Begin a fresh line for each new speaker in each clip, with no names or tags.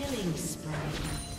Killing spree.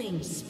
Killing spree.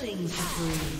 Killing spree.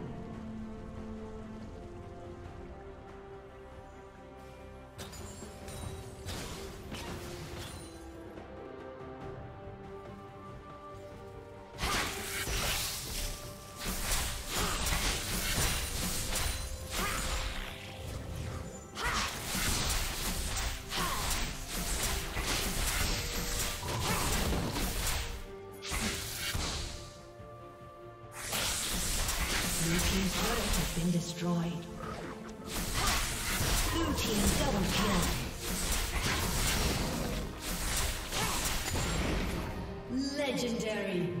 Legendary.